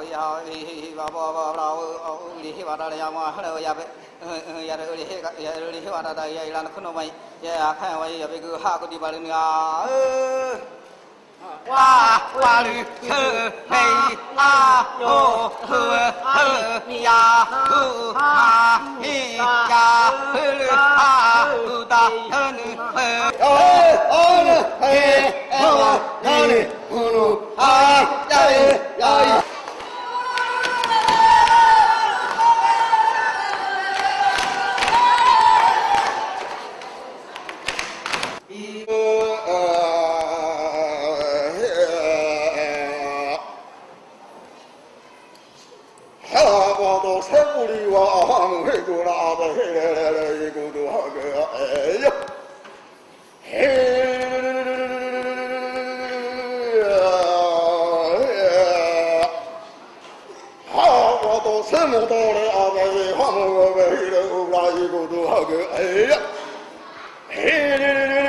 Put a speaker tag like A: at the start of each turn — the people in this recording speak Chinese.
A: 哎呀，李李李，我我我我我，李李李，我来呀嘛，来我呀，嗯嗯，要的李李，要的李李，我来哒，我来那看我嘛，我呀看我呀，别给我哈个地方的呀，呃，啊，绿叶，哎呀，哦，哎呀，哦，哎呀，绿叶，哎呀，哦，哎呀，绿叶，哎呀，哦，哎呀，绿叶，哎呀，哦，哎呀，绿叶，哎呀，哦，哎呀，绿叶，哎呀，哦，哎呀，绿叶，哎呀，哦，哎呀，绿叶，哎呀，哦，哎呀，绿叶，哎呀，哦，哎呀，绿叶，哎呀，哦，哎呀，绿叶，哎呀，哦，哎呀，绿叶，哎呀，哦，哎呀，绿叶，哎呀，哦，哎呀，绿叶，哎呀，哦，哎呀，绿叶，哎呀，哦，哎呀，绿叶，哎呀，哦，哎呀，绿叶，哎
B: 세물이왕회구라다헤레레레구두하게요헤하와도세모도레아베화무베이레우라이구두하게요헤레레레